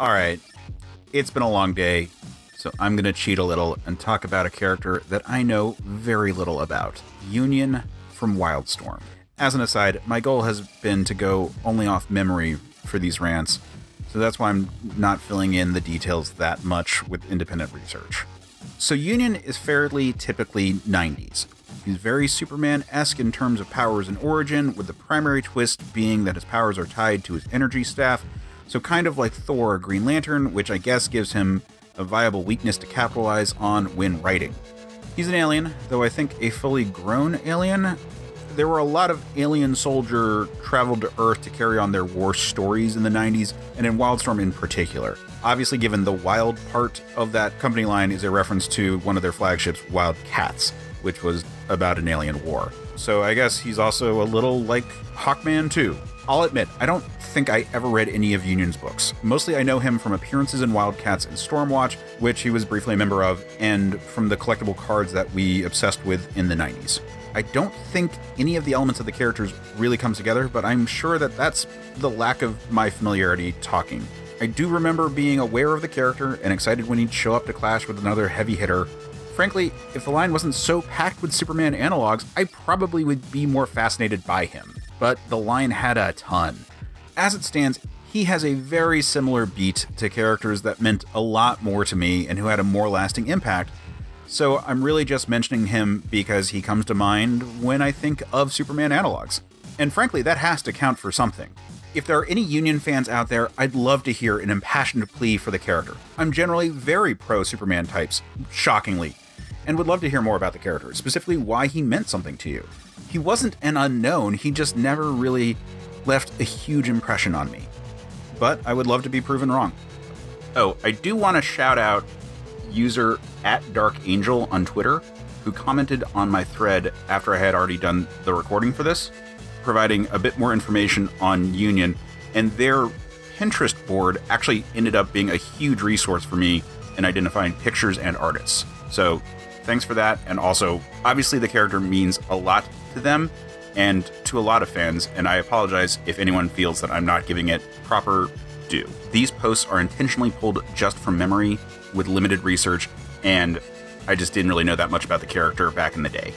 All right, it's been a long day, so I'm going to cheat a little and talk about a character that I know very little about Union from Wildstorm. As an aside, my goal has been to go only off memory for these rants, so that's why I'm not filling in the details that much with independent research. So, Union is fairly typically 90s. He's very Superman esque in terms of powers and origin, with the primary twist being that his powers are tied to his energy staff, so kind of like Thor or Green Lantern, which I guess gives him a viable weakness to capitalize on when writing. He's an alien, though I think a fully grown alien. There were a lot of alien soldier traveled to Earth to carry on their war stories in the 90s, and in Wildstorm in particular. Obviously, given the wild part of that company line is a reference to one of their flagships, Wild Cats, which was about an alien war. So I guess he's also a little like Hawkman too. I'll admit, I don't think I ever read any of Union's books. Mostly I know him from appearances in Wildcats and Stormwatch, which he was briefly a member of, and from the collectible cards that we obsessed with in the 90s. I don't think any of the elements of the characters really comes together, but I'm sure that that's the lack of my familiarity talking. I do remember being aware of the character and excited when he'd show up to clash with another heavy hitter. Frankly, if the line wasn't so packed with Superman analogs, I probably would be more fascinated by him. But the line had a ton. As it stands, he has a very similar beat to characters that meant a lot more to me and who had a more lasting impact. So I'm really just mentioning him because he comes to mind when I think of Superman analogs. And frankly, that has to count for something. If there are any Union fans out there, I'd love to hear an impassioned plea for the character. I'm generally very pro Superman types, shockingly, and would love to hear more about the character, specifically why he meant something to you. He wasn't an unknown, he just never really left a huge impression on me. But I would love to be proven wrong. Oh, I do want to shout out user at Dark Angel on Twitter, who commented on my thread after I had already done the recording for this providing a bit more information on Union, and their Pinterest board actually ended up being a huge resource for me in identifying pictures and artists. So thanks for that. And also, obviously, the character means a lot to them and to a lot of fans, and I apologize if anyone feels that I'm not giving it proper due. These posts are intentionally pulled just from memory with limited research, and I just didn't really know that much about the character back in the day.